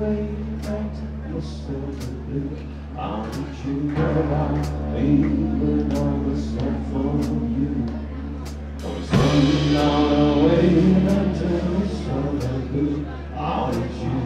way that was so blue. I'll want you around me when I the stuff for you. I was running away until we saw the blue. I'll want you